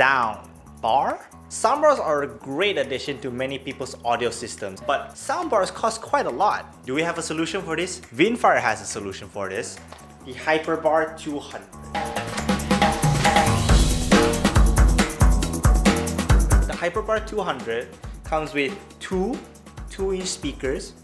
sound bar? Soundbars are a great addition to many people's audio systems, but soundbars cost quite a lot. Do we have a solution for this? Vinnfier has a solution for this. The Hyperbar 200. The Hyperbar 200 comes with two 2-inch speakers,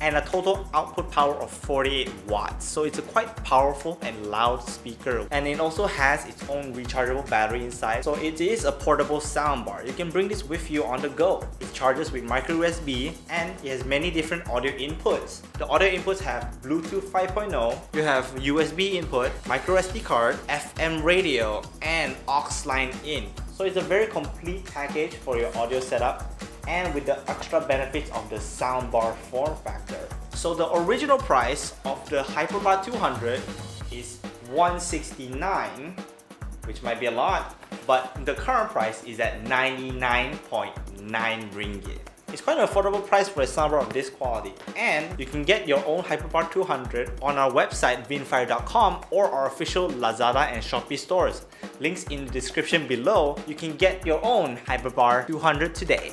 and a total output power of 48 watts. So it's a quite powerful and loud speaker. And it also has its own rechargeable battery inside. So it is a portable soundbar. You can bring this with you on the go. It charges with micro USB and it has many different audio inputs. The audio inputs have Bluetooth 5.0, you have USB input, micro SD card, FM radio, and aux line in. So it's a very complete package for your audio setup and with the extra benefits of the soundbar form factor. So the original price of the Hyperbar 200 is 169 which might be a lot, but the current price is at 99.9 ringgit. It's quite an affordable price for a soundbar of this quality. And you can get your own Hyperbar 200 on our website vinnfier.com or our official Lazada and Shopee stores. Links in the description below. You can get your own Hyperbar 200 today.